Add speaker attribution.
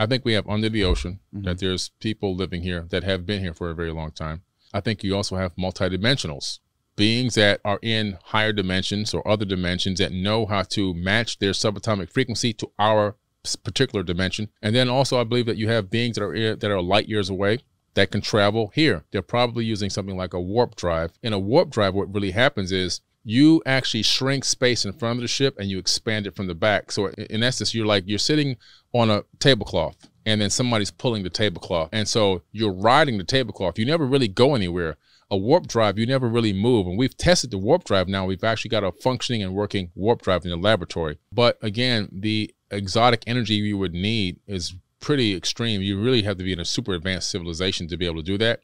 Speaker 1: I think we have under the ocean
Speaker 2: Mhm.
Speaker 1: that there's people living here that have been here for a very long time. I think you also have multidimensionals, beings that are in higher dimensions or other dimensions that know how to match their subatomic frequency to our particular dimension. And then also, I believe that you have beings that are that are light years away that can travel here. They're probably using something like a warp drive. In a warp drive, what really happens is you actually shrink space in front of the ship and you expand it from the back. So in essence, you're like you're sitting on a tablecloth and then somebody's pulling the tablecloth. And so you're riding the tablecloth. You never really go anywhere. A warp drive, you never really move. And we've tested the warp drive now. We've actually got a functioning and working warp drive in the laboratory. But again, the exotic energy you would need is pretty extreme. You really have to be in a super advanced civilization to be able to do that.